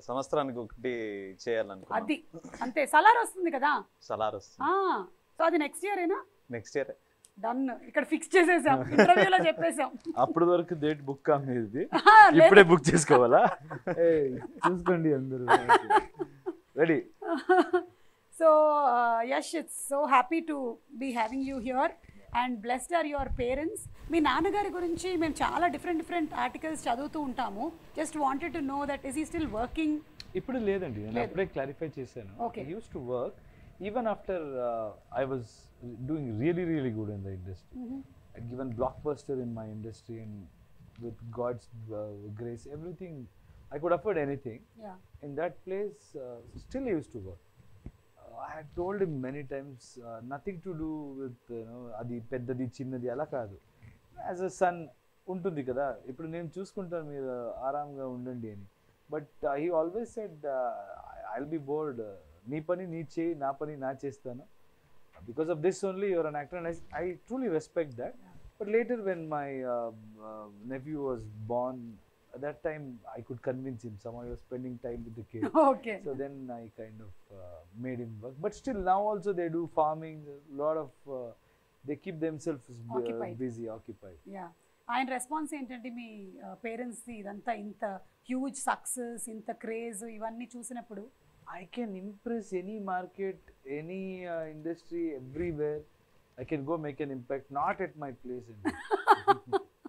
సంవత్సరానికి ఒకటి చేయాలనుకున్నాం. అది. అంతే. సలార్ వస్తుంది కదా? సలార్ వస్తుంది. ఆ. సో అది నెక్స్ట్ ఇయర్ ఏనా? నెక్స్ట్ ఇయర్ డన్ ఇక్కడ ఫిక్స్ చేసేసాం. ఇంటర్వ్యూలో చెప్పేసాం అప్పటి వరకు డేట్ బుక్ లేదు. ఇప్పుడే బుక్ చేసుకోవాలా? ఏయ్, చూసుకోండి అందరూ. Ready so Yash it's so happy to be having you here and blessed are your parents మీ నాన్నగారి గురించి మేము చాలా డిఫరెంట్ డిఫరెంట్ ఆర్టికల్స్ చదువుతూ ఉంటాము. Just wanted to know that is he still working ఇప్పుడు లేదండి. నేను. అప్పుడే క్లారిఫై చేశాను. Okay. Used to work even after I was doing really really good in the industry I'd given blockbuster in my industry and with God's uh, grace, everything, I could afford anything. Yeah In that place, uh, still I I have told many times nothing to do with అది పెద్దది చిన్నది అలా కాదు. As a son ఉంటుంది కదా ఇప్పుడు నేను చూసుకుంటాను మీరు ఆరామ్గా ఉండండి అని. But I always said I be bored నీ పని నీ చేయి నా పని నా చేస్తాను. Because of this only you're an actor and I truly respect that but later when my nephew was born at that time I could convince him somehow I was spending time with the kid okay so then I kind of uh, made him work but still now also they do farming a lot of uh, they keep themselves bu- Occupied. busy occupied yeah ఆయన response ఏంటంటే మీ పేరెంట్స్ది ఇదంతా ఇంత huge success ఇంత craze ఇవన్నీ చూసినప్పుడు I can impress any market, any uh, industry, everywhere. I can go make an impact, not at my place. in-